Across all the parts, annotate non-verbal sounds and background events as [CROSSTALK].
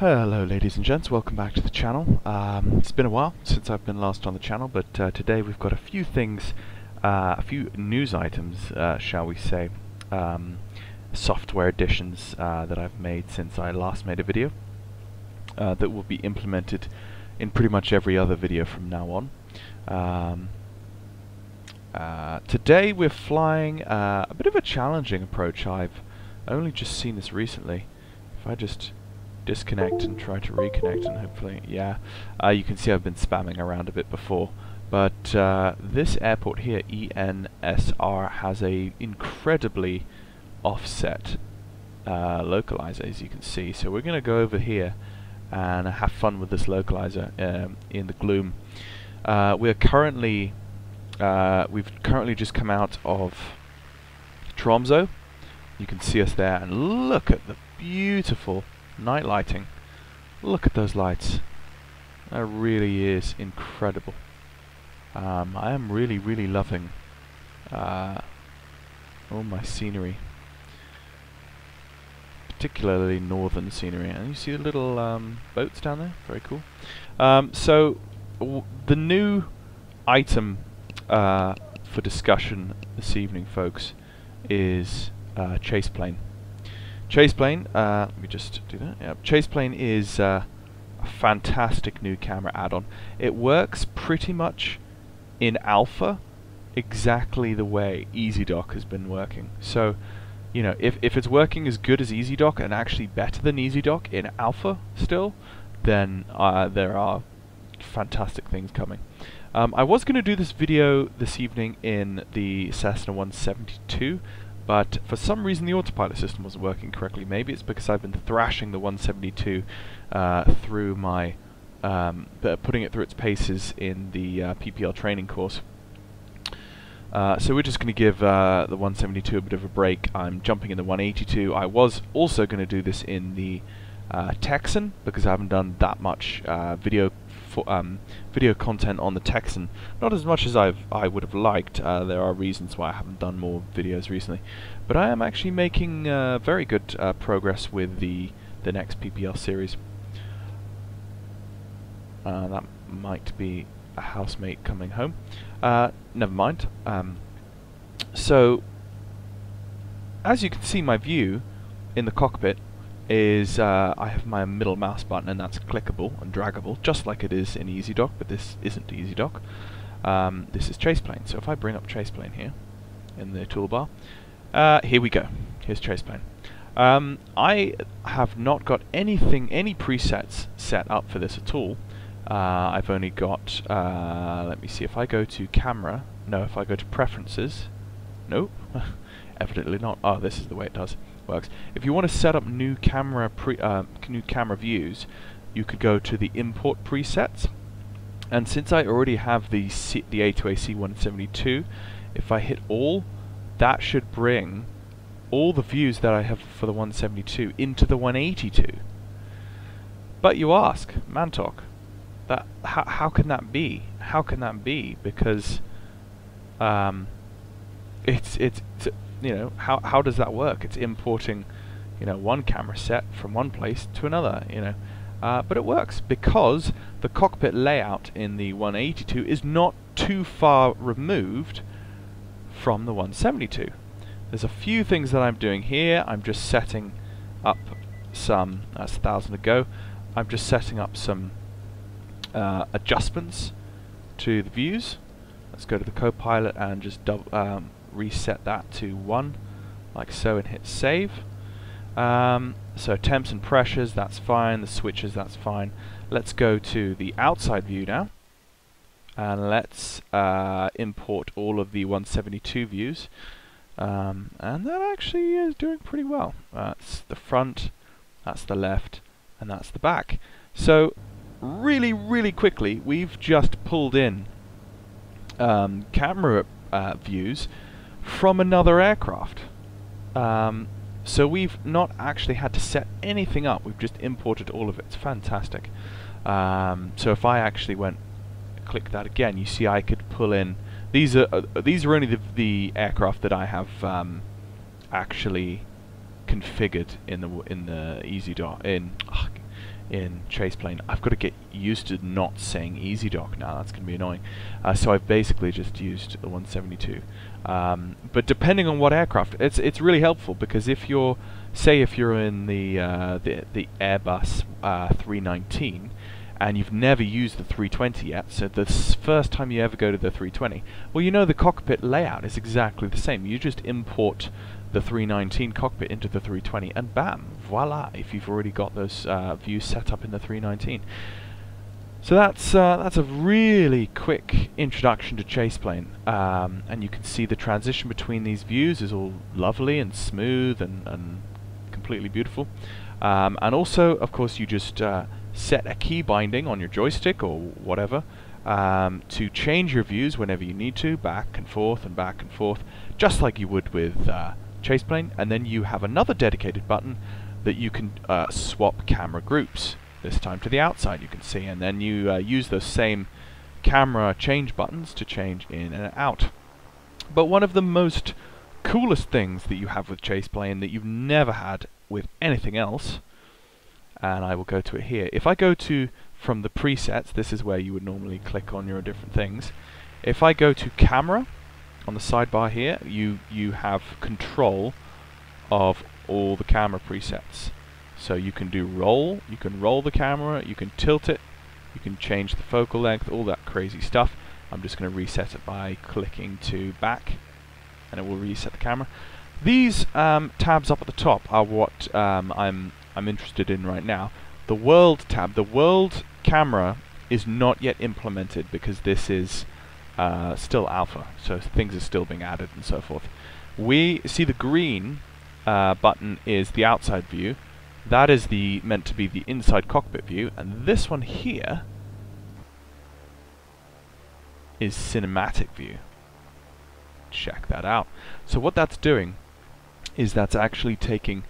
Hello ladies and gents, welcome back to the channel. Um, it's been a while since I've been last on the channel, but uh, today we've got a few things, uh, a few news items, uh, shall we say, um, software additions uh, that I've made since I last made a video uh, that will be implemented in pretty much every other video from now on. Um, uh, today we're flying a bit of a challenging approach. I've only just seen this recently. If I just disconnect and try to reconnect and hopefully, yeah, uh, you can see I've been spamming around a bit before. But uh, this airport here, ENSR, has a incredibly offset uh, localizer, as you can see. So we're going to go over here and have fun with this localizer um, in the gloom. Uh, we're currently, uh, we've currently just come out of Tromso. You can see us there, and look at the beautiful night lighting. Look at those lights. That really is incredible. Um, I am really, really loving uh, all my scenery. Particularly northern scenery. And you see the little um, boats down there? Very cool. Um, so, the new item uh, for discussion this evening, folks, is uh, chase plane. Chase plane, uh, let me just do that. Yeah, chase plane is uh, a fantastic new camera add-on. It works pretty much in alpha exactly the way EZdok has been working. So, you know, if if it's working as good as EZdok and actually better than EZdok in alpha still, then uh, there are fantastic things coming. Um, I was going to do this video this evening in the Cessna 172 but for some reason the autopilot system wasn't working correctly. Maybe it's because I've been thrashing the 172 uh, through my, um, putting it through its paces in the uh, PPL training course. Uh, so we're just going to give uh, the 172 a bit of a break. I'm jumping in the 182. I was also going to do this in the uh, Texan because I haven't done that much uh, video for, um, video content on the Texan. Not as much as I've I would have liked. Uh, there are reasons why I haven't done more videos recently, but I am actually making uh, very good uh, progress with the the next PPL series. Uh, that might be a housemate coming home. Uh, never mind. Um, so, as you can see, my view in the cockpit is uh, I have my middle mouse button and that's clickable and draggable just like it is in EZdok but this isn't EZdok um, this is Chaseplane. So if I bring up Chaseplane here in the toolbar uh, here we go. Here's Chaseplane. Um, I have not got anything any presets set up for this at all. Uh, I've only got uh, let me see if I go to camera no if I go to preferences nope [LAUGHS] evidently not. Oh this is the way it does works. If you want to set up new camera pre uh, new camera views, you could go to the import presets. And since I already have the C the A2AC 172, if I hit all, that should bring all the views that I have for the 172 into the 182. But you ask, Mantok, that how, how can that be? How can that be? Because um, it's it's, it's you know, how how does that work? It's importing, you know, one camera set from one place to another, you know. Uh, but it works because the cockpit layout in the 182 is not too far removed from the 172. There's a few things that I'm doing here. I'm just setting up some, that's a thousand to go, I'm just setting up some uh, adjustments to the views. Let's go to the Copilot and just double, um, reset that to 1 like so and hit save. Um, so temps and pressures, that's fine. The switches, that's fine. Let's go to the outside view now. And let's uh, import all of the 172 views. Um, and that actually is doing pretty well. That's the front, that's the left, and that's the back. So really, really quickly, we've just pulled in um, camera uh, views from another aircraft. Um, so we've not actually had to set anything up, we've just imported all of it. It's fantastic. Um, so if I actually went, click that again, you see I could pull in, these are uh, these are only the, the aircraft that I have um, actually configured in the in the EZdok in in chase plane. I've got to get used to not saying EZdok now. That's going to be annoying. Uh, so I've basically just used the 172. Um, but depending on what aircraft, it's it's really helpful because if you're, say, if you're in the uh, the, the Airbus uh, 319 and you've never used the 320 yet, so the first time you ever go to the 320, well, you know the cockpit layout is exactly the same. You just import the 319 cockpit into the 320 and bam, voila, if you've already got those uh, views set up in the 319. So that's uh, that's a really quick introduction to Chaseplane, um, and you can see the transition between these views is all lovely and smooth and, and completely beautiful. Um, and also, of course, you just uh, set a key binding on your joystick or whatever um, to change your views whenever you need to, back and forth and back and forth, just like you would with uh, Chaseplane. And then you have another dedicated button that you can uh, swap camera groups this time to the outside you can see and then you uh, use those same camera change buttons to change in and out. But one of the most coolest things that you have with Chaseplane that you've never had with anything else, and I will go to it here. If I go to from the presets, this is where you would normally click on your different things. If I go to camera on the sidebar here, you you have control of all the camera presets. So you can do roll, you can roll the camera, you can tilt it, you can change the focal length, all that crazy stuff. I'm just going to reset it by clicking to back and it will reset the camera. These um, tabs up at the top are what um, I'm I'm interested in right now. The world tab, the world camera is not yet implemented because this is uh, still alpha, so things are still being added and so forth. We see the green uh, button is the outside view, that is the meant to be the inside cockpit view, and this one here is cinematic view. Check that out. So what that's doing is that's actually taking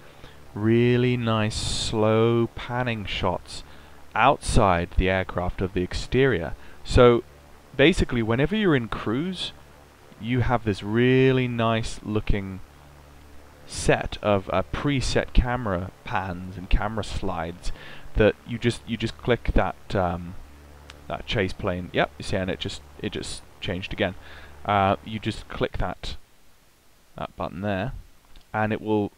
really nice slow panning shots outside the aircraft of the exterior. So basically whenever you're in cruise you have this really nice looking set of uh, preset camera pans and camera slides that you just you just click that um, that Chaseplane. Yep, you see, and it just it just changed again. Uh, you just click that that button there, and it will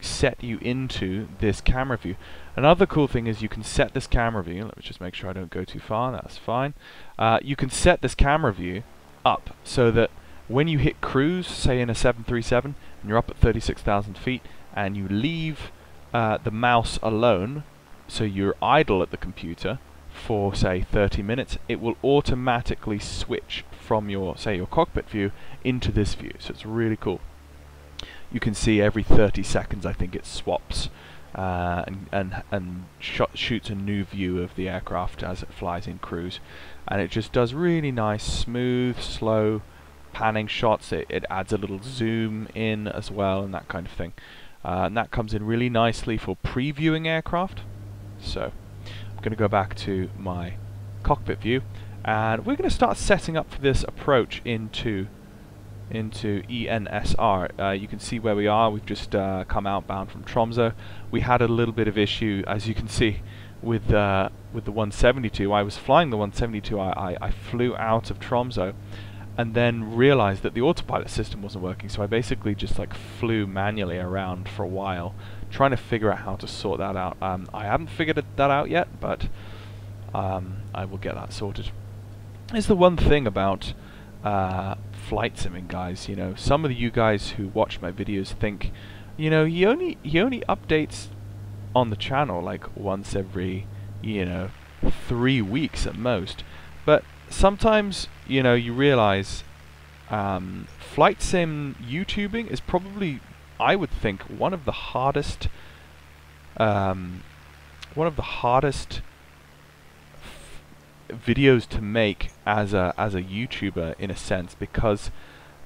set you into this camera view. Another cool thing is you can set this camera view. Let me just make sure I don't go too far. That's fine. Uh, you can set this camera view up so that when you hit cruise, say in a 737, and you're up at 36,000 feet, and you leave uh, the mouse alone, so you're idle at the computer for say 30 minutes, it will automatically switch from your, say, your cockpit view into this view. So it's really cool. You can see every 30 seconds, I think it swaps uh, and and and shoots a new view of the aircraft as it flies in cruise, and it just does really nice, smooth, slow panning shots. It, it adds a little zoom in as well and that kind of thing. Uh, and that comes in really nicely for previewing aircraft. So I'm going to go back to my cockpit view and we're going to start setting up for this approach into into ENSR. Uh, you can see where we are. We've just uh, come outbound from Tromsø. We had a little bit of issue, as you can see, with uh, with the 172. I was flying the 172. I, I, I flew out of Tromsø and then realized that the autopilot system wasn't working. So I basically just like flew manually around for a while trying to figure out how to sort that out. Um, I haven't figured that out yet but um, I will get that sorted. Is the one thing about uh, flight simming guys you know. Some of you guys who watch my videos think you know he only he only updates on the channel like once every you know three weeks at most. But sometimes you know you realize um, flight sim YouTubing is probably I would think one of the hardest um, one of the hardest videos to make as a as a YouTuber in a sense because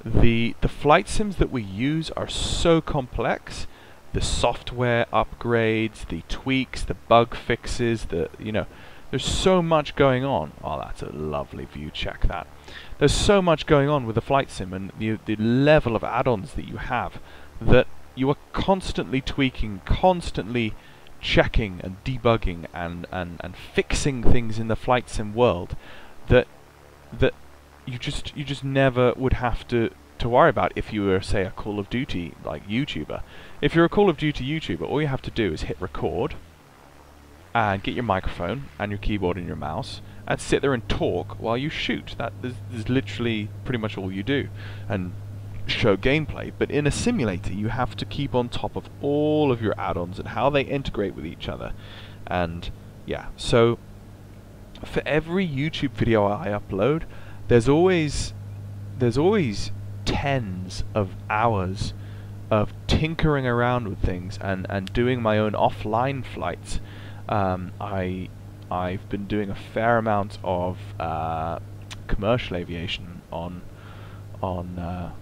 the the flight sims that we use are so complex. The software upgrades the tweaks the bug fixes the you know there's so much going on. Oh, that's a lovely view. Check that. There's so much going on with the flight sim and the, the level of add-ons that you have that you are constantly tweaking, constantly checking and debugging and, and, and fixing things in the flight sim world that that you just you just never would have to to worry about if you were say a Call of Duty like YouTuber. If you're a Call of Duty YouTuber, all you have to do is hit record and get your microphone and your keyboard and your mouse and sit there and talk while you shoot. That is, is literally pretty much all you do. And show gameplay, but in a simulator you have to keep on top of all of your add-ons and how they integrate with each other. And yeah, so for every YouTube video I upload, there's always there's always tens of hours of tinkering around with things and, and doing my own offline flights. Um, I I've been doing a fair amount of uh, commercial aviation on on uh,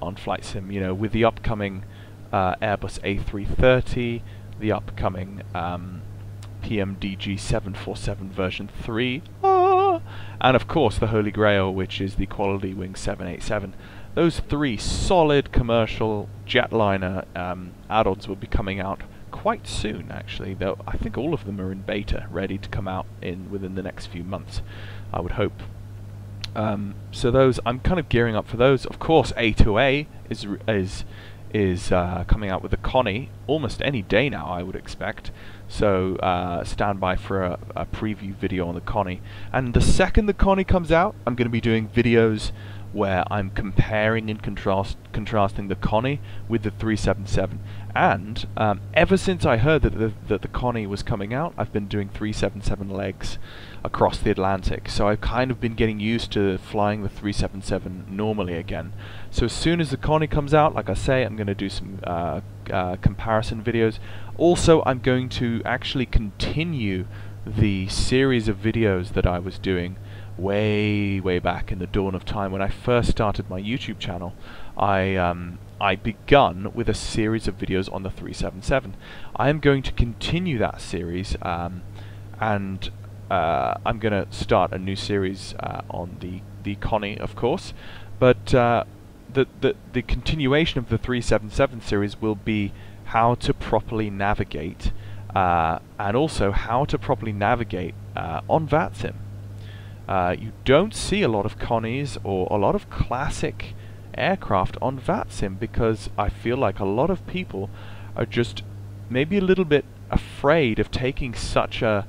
on flight sim. You know, with the upcoming uh, Airbus A330, the upcoming um, PMDG 747 version 3, ah, and of course the Holy Grail, which is the Quality Wing 787. Those three solid commercial jetliner um, add-ons will be coming out quite soon, actually. Though I think all of them are in beta, ready to come out in within the next few months. I would hope. Um, so those, I'm kind of gearing up for those. Of course, A2A is is is uh, coming out with the Connie almost any day now, I would expect. So uh, stand by for a, a, preview video on the Connie. And the second the Connie comes out, I'm going to be doing videos where I'm comparing and contrast contrasting the Connie with the 377. And um, ever since I heard that the, that the Connie was coming out, I've been doing 377 legs across the Atlantic. So I've kind of been getting used to flying the 377 normally again. So as soon as the Connie comes out, like I say, I'm going to do some uh, uh, comparison videos. Also, I'm going to actually continue the series of videos that I was doing way, way back in the dawn of time when I first started my YouTube channel. I um, I begun with a series of videos on the 377. I am going to continue that series um, and uh, I'm going to start a new series uh, on the, the Connie, of course, but uh, the, the, the continuation of the 377 series will be how to properly navigate uh, and also how to properly navigate uh, on VATSIM. Uh, you don't see a lot of Connies or a lot of classic aircraft on VATSIM because I feel like a lot of people are just maybe a little bit afraid of taking such a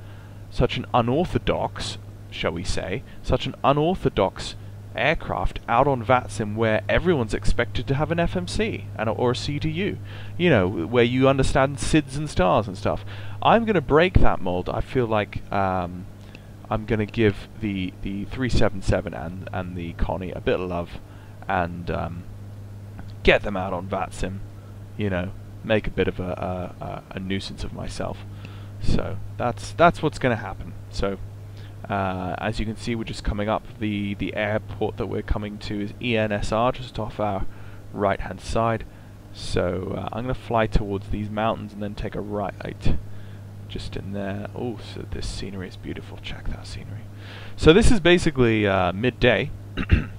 such an unorthodox, shall we say, such an unorthodox aircraft out on VATSIM where everyone's expected to have an FMC and or a CDU, you know, where you understand SIDS and stars and stuff. I'm going to break that mold. I feel like um, I'm going to give the the 377 and and the Connie a bit of love and um, get them out on VATSIM, you know, make a bit of a, a, a nuisance of myself. So that's that's what's going to happen. So uh, as you can see, we're just coming up. The the airport that we're coming to is ENSR, just off our right-hand side. So uh, I'm going to fly towards these mountains and then take a right, just in there. Oh, so this scenery is beautiful. Check that scenery. So this is basically uh, midday.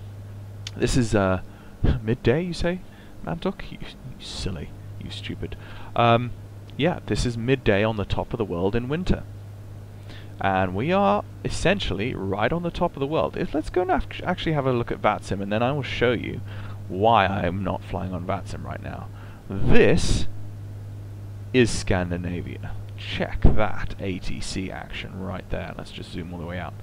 [CLEARS THROAT] this is uh, [LAUGHS] midday, you say, Mantok? You, you silly, you stupid. Um, yeah, this is midday on the top of the world in winter. And we are essentially right on the top of the world. If, let's go and actually have a look at VATSIM and then I will show you why I am not flying on VATSIM right now. This is Scandinavia. Check that ATC action right there. Let's just zoom all the way out.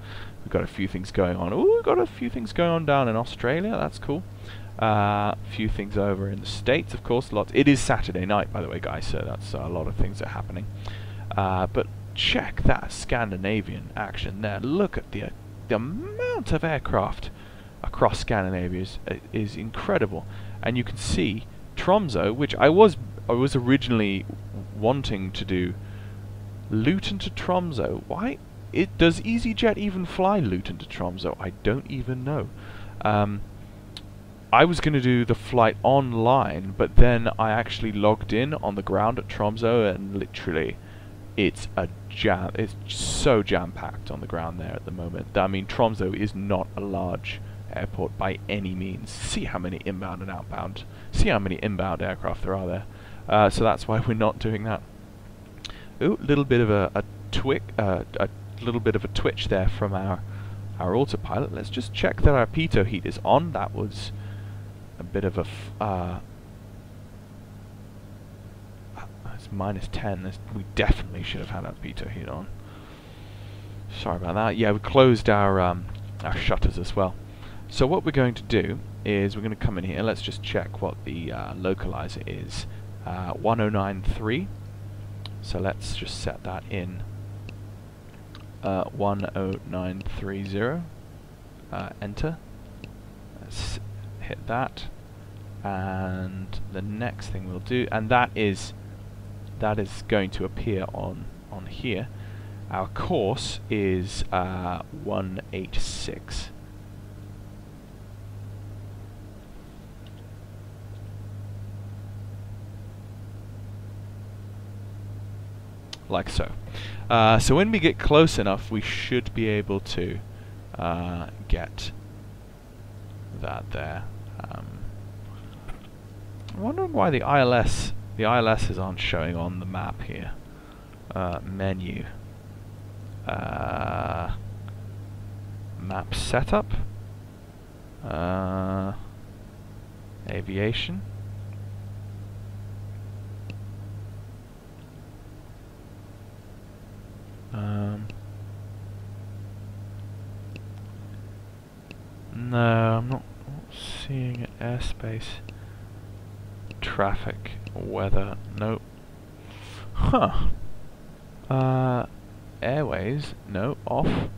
We've got a few things going on. Oh, we've got a few things going on down in Australia. That's cool. A uh, few things over in the States, of course. Lots. It is Saturday night, by the way, guys, so that's uh, a lot of things are happening. Uh, but check that Scandinavian action there. Look at the, the amount of aircraft across Scandinavia is, uh, is incredible. And you can see Tromso, which I was I was originally wanting to do Luton to Tromso. Why? It does EasyJet even fly Luton to Tromso? I don't even know. Um, I was going to do the flight online, but then I actually logged in on the ground at Tromso, and literally, it's a jam. It's so jam-packed on the ground there at the moment. I mean, Tromso is not a large airport by any means. See how many inbound and outbound. See how many inbound aircraft there are there. Uh, so that's why we're not doing that. Ooh, little bit of a, a twick, uh, a little bit of a twitch there from our our autopilot. Let's just check that our pitot heat is on. That was a bit of a f uh, it's minus 10. This, we definitely should have had our pitot heat on. Sorry about that. Yeah, we closed our um, our shutters as well. So what we're going to do is we're going to come in here. Let's just check what the uh, localizer is. Uh, 1093. So let's just set that in uh, 10930. Uh, enter. Let's hit that. And the next thing we'll do, and that is that is going to appear on on here. Our course is uh, 186. Like so. Uh, so when we get close enough, we should be able to uh, get that there. Um, I'm wondering why the ILS the ILSs aren't showing on the map here. Uh, menu. Uh, map setup. Uh, aviation. Um, no, I'm not, not seeing. Airspace. Traffic. Weather. Nope. Huh. Uh, airways. No. Off.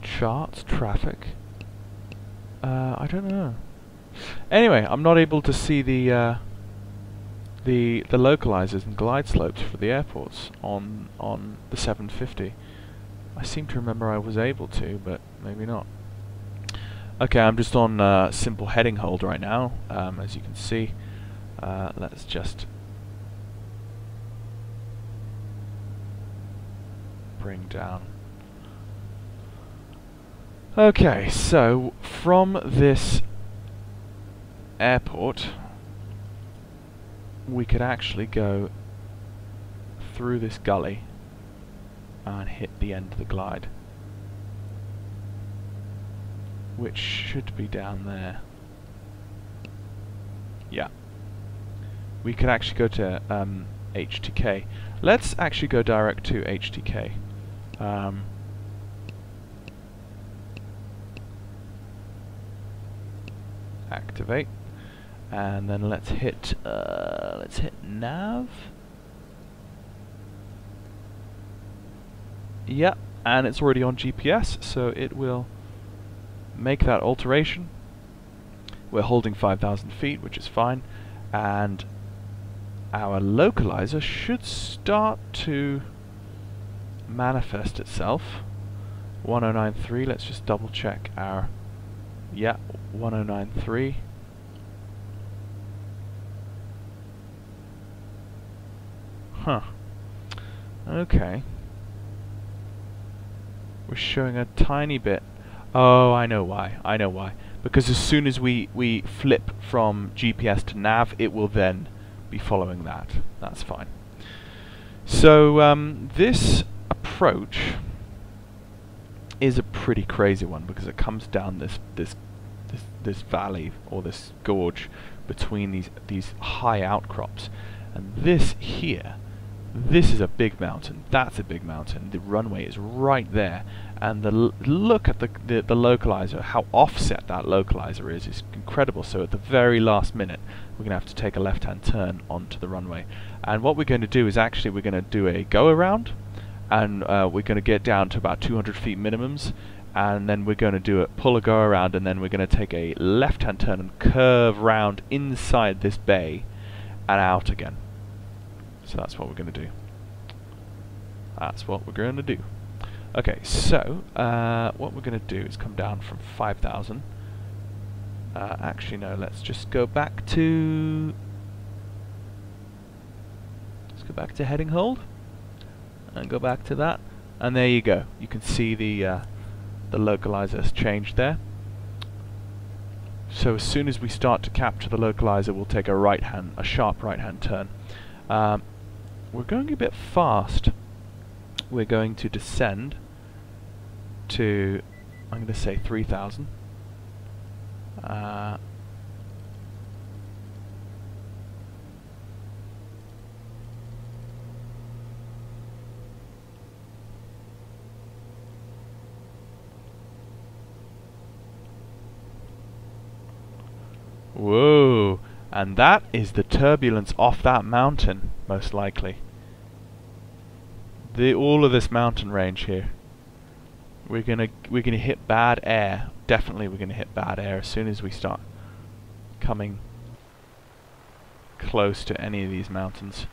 Charts. Traffic. Uh, I don't know. Anyway, I'm not able to see the uh, the the localizers and glide slopes for the airports on on the 750. I seem to remember I was able to, but maybe not. Okay, I'm just on uh, simple heading hold right now, um, as you can see. Uh, let's just bring down. Okay, so from this airport, we could actually go through this gully and hit the end of the glide. Which should be down there. Yeah we could actually go to um, HTK. Let's actually go direct to HTK. Um, activate, and then let's hit uh, let's hit nav. Yep, and it's already on GPS, so it will make that alteration. We're holding 5,000 feet, which is fine, and our localizer should start to manifest itself. 1093, let's just double check our, yeah, 1093. Huh. Okay. We're showing a tiny bit. Oh, I know why. I know why. Because as soon as we, we flip from GPS to nav, it will then be following that. That's fine. So um, this approach is a pretty crazy one because it comes down this this this, this valley or this gorge between these these high outcrops, and this here this is a big mountain, that's a big mountain, the runway is right there, and the look at the, the, the localizer, how offset that localizer is, is incredible. So at the very last minute, we're going to have to take a left-hand turn onto the runway. And what we're going to do is actually we're going to do a go-around, and uh, we're going to get down to about 200 feet minimums, and then we're going to do a pull a go around, and then we're going to take a left-hand turn and curve round inside this bay and out again. So that's what we're going to do. That's what we're going to do. Okay, so uh, what we're going to do is come down from 5,000. Uh, actually, no, let's just go back to... Let's go back to heading hold. And go back to that. And there you go. You can see the, uh, the localizer has changed there. So as soon as we start to capture the localizer, we'll take a right hand, a sharp right hand turn. Um, we're going a bit fast. We're going to descend to, I'm going to say 3,000. Uh, Whoa! And that is the turbulence off that mountain, most likely. The all of this mountain range here. We're gonna we're gonna hit bad air. Definitely we're gonna hit bad air as soon as we start coming close to any of these mountains.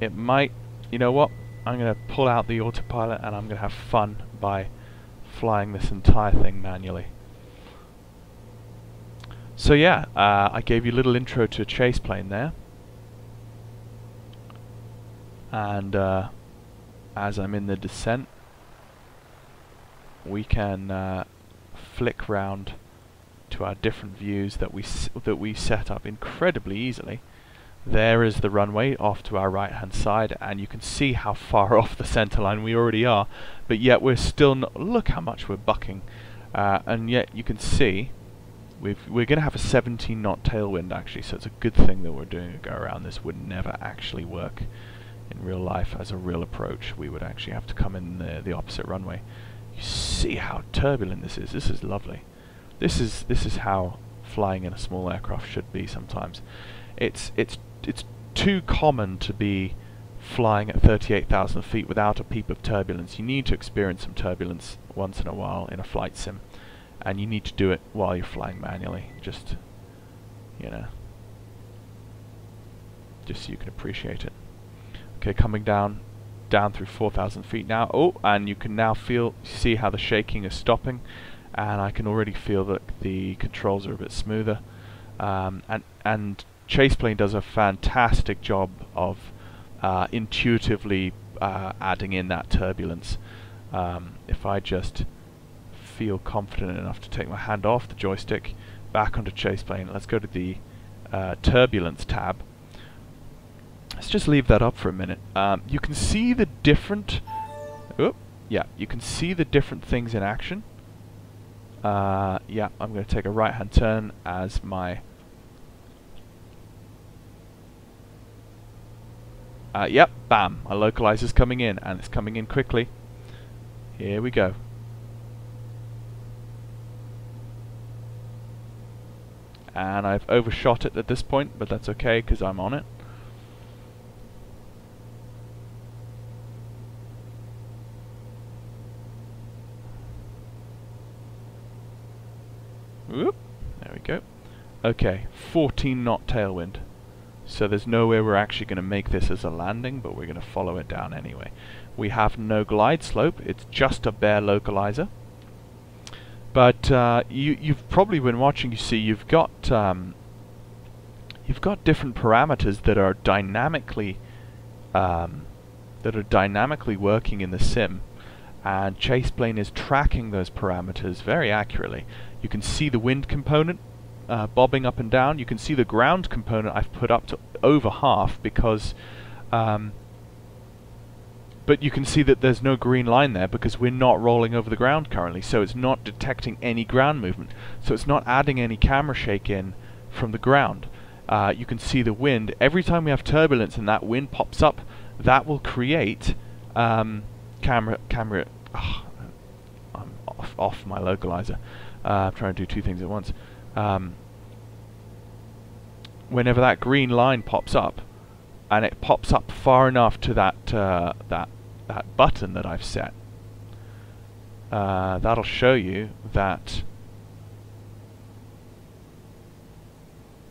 It might you know what? I'm gonna pull out the autopilot and I'm gonna have fun by flying this entire thing manually. So yeah, uh, I gave you a little intro to a chase plane there. And uh, as I'm in the descent, we can uh, flick round to our different views that we that we set up incredibly easily. There is the runway off to our right hand side and you can see how far [LAUGHS] off the center line we already are but yet we're still not, look how much we're bucking uh, and yet you can see we are going to have a 17 knot tailwind actually, so it's a good thing that we're doing a go around. This would never actually work in real life as a real approach. We would actually have to come in the, the opposite runway. You see how turbulent this is. This is lovely. This is this is how flying in a small aircraft should be sometimes. It's it's it's too common to be flying at 38,000 feet without a peep of turbulence. You need to experience some turbulence once in a while in a flight sim and you need to do it while you're flying manually just you know just so you can appreciate it okay coming down down through 4,000 feet now oh and you can now feel see how the shaking is stopping and I can already feel that the controls are a bit smoother um, and and Chaseplane does a fantastic job of uh, intuitively uh, adding in that turbulence um, if I just feel confident enough to take my hand off the joystick back onto Chaseplane. Let's go to the uh, Turbulence tab. Let's just leave that up for a minute. Um, you can see the different... Yeah, you can see the different things in action. Uh, yeah, I'm going to take a right-hand turn as my... Uh, yep, bam, my localizer's coming in, and it's coming in quickly. Here we go. and I've overshot it at this point but that's okay because I'm on it There we go. Okay 14 knot tailwind. So there's no way we're actually going to make this as a landing but we're going to follow it down anyway. We have no glide slope it's just a bare localizer. But uh, you, you've probably been watching. You see, you've got um, you've got different parameters that are dynamically um, that are dynamically working in the sim, and Chaseplane is tracking those parameters very accurately. You can see the wind component uh, bobbing up and down. You can see the ground component I've put up to over half because um, but you can see that there's no green line there because we're not rolling over the ground currently so it's not detecting any ground movement so it's not adding any camera shake in from the ground uh, you can see the wind every time we have turbulence and that wind pops up that will create um, camera camera oh, I'm off, off my localizer uh, I'm trying to do two things at once um, whenever that green line pops up and it pops up far enough to that uh, that that button that I've set. Uh, that'll show you that.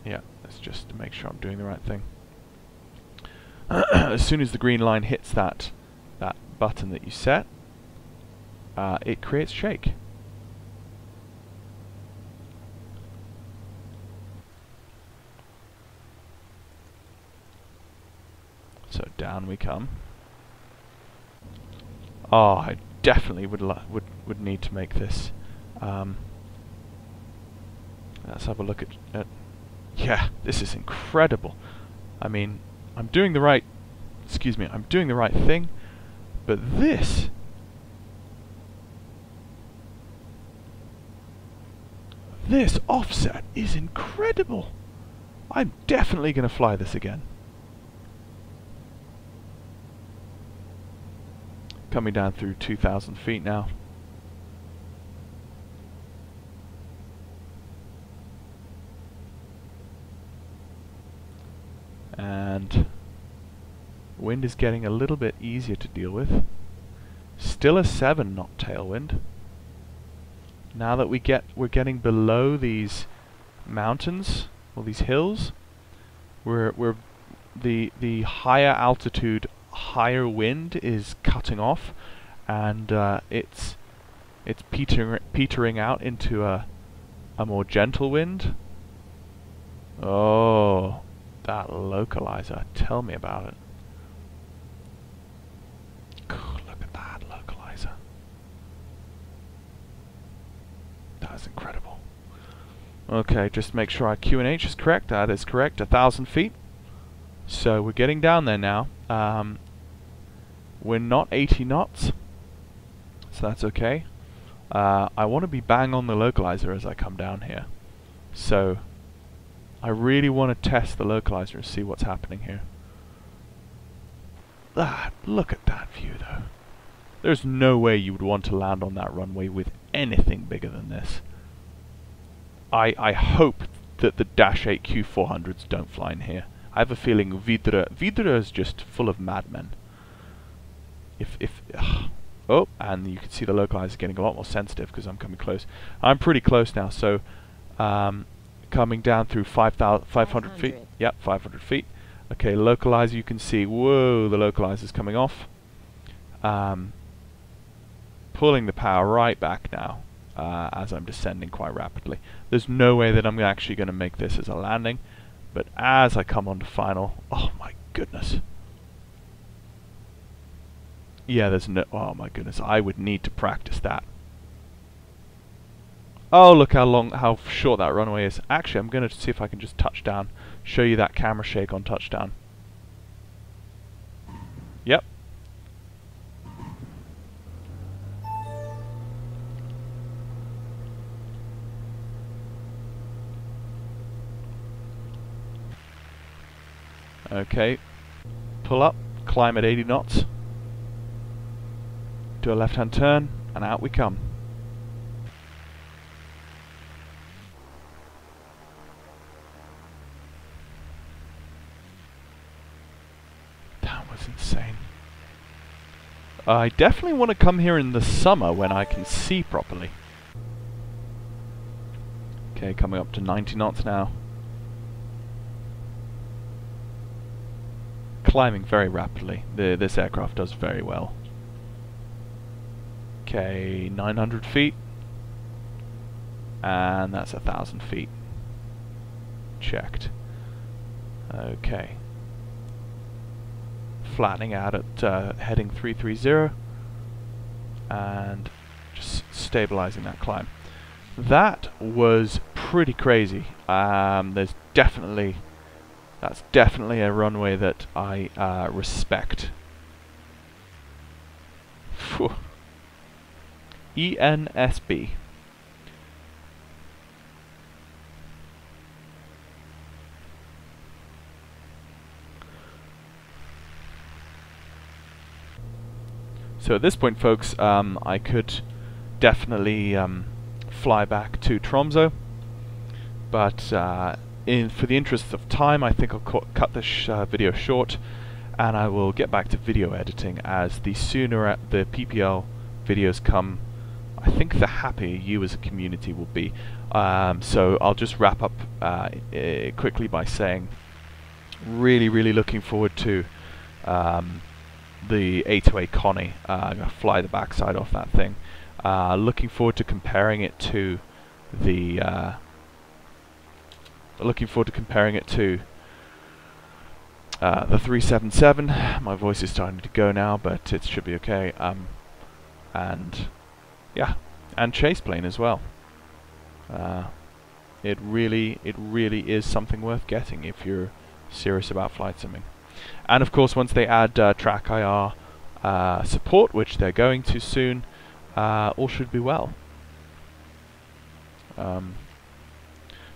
Yeah, let's just make sure I'm doing the right thing. [CLEARS THROAT] as soon as the green line hits that that button that you set, uh, it creates shake. So down we come. Oh, I definitely would would would need to make this. Um, let's have a look at, at. Yeah, this is incredible. I mean, I'm doing the right excuse me, I'm doing the right thing, but this this offset is incredible. I'm definitely going to fly this again. Coming down through 2,000 feet now. And wind is getting a little bit easier to deal with. Still a 7 knot tailwind. Now that we get we're getting below these mountains or these hills, we're we're the the higher altitude, higher wind is cutting off, and uh, it's it's petering petering out into a a more gentle wind. Oh, that localizer! Tell me about it. Look at that localizer. That's incredible. Okay, just make sure our QNH is correct. That is correct, a thousand feet. So we're getting down there now. Um, we're not 80 knots, so that's okay. Uh, I want to be bang on the localizer as I come down here. So I really want to test the localizer and see what's happening here. Ah, look at that view though. There's no way you would want to land on that runway with anything bigger than this. I, I hope that the Dash 8 Q400s don't fly in here. I have a feeling Widerøe, Widerøe is just full of madmen. If, if, ugh. [SIGHS] oh, and you can see the localizer getting a lot more sensitive because I'm coming close. I'm pretty close now, so um, coming down through 5, 500 feet. Yep, 500 feet. Okay, localizer, you can see, whoa, the localizer is coming off. Um, pulling the power right back now uh, as I'm descending quite rapidly. There's no way that I'm actually going to make this as a landing, but as I come onto final, oh my goodness. Yeah, there's no, oh my goodness, I would need to practice that. Oh, look how long, how short that runway is. Actually, I'm going to see if I can just touch down, show you that camera shake on touchdown. Yep, Okay. Pull up, climb at 80 knots, do a left hand turn, and out we come. That was insane. I definitely want to come here in the summer when I can see properly. Okay, coming up to 90 knots now. Climbing very rapidly. The, this aircraft does very well. Okay, 900 feet. And that's a thousand feet. Checked. Okay. Flattening out at uh, heading 330 and just stabilizing that climb. That was pretty crazy. Um, there's definitely that's definitely a runway that I uh, respect. Phew. ENSB. So at this point, folks, um, I could definitely um, fly back to Tromso, but uh, in for the interest of time, I think I'll cut this uh, video short, and I will get back to video editing as the sooner the PPL videos come, I think the happier you as a community will be. Um, so I'll just wrap up uh, quickly by saying, really, really looking forward to um, the A2A Connie. Uh, I'm to fly the backside off that thing. Uh, looking forward to comparing it to the uh, looking forward to comparing it to uh, the 377. My voice is starting to go now, but it should be okay. Um, and yeah, and chase plane as well. Uh, it really, it really is something worth getting if you're serious about flight simming. And of course, once they add uh, TrackIR uh, support, which they're going to soon, uh, all should be well. Um,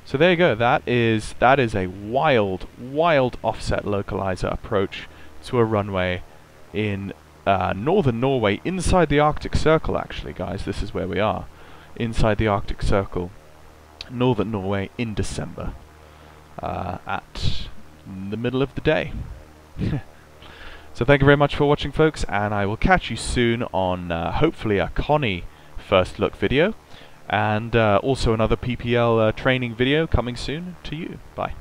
so there you go. That is that is a wild, wild offset localizer approach to a runway in uh, northern Norway, inside the Arctic Circle. Actually, guys, this is where we are, inside the Arctic Circle, northern Norway in December, uh, at the middle of the day. [LAUGHS] so thank you very much for watching, folks, and I will catch you soon on uh, hopefully a Connie first look video and uh, also another PPL uh, training video coming soon to you. Bye.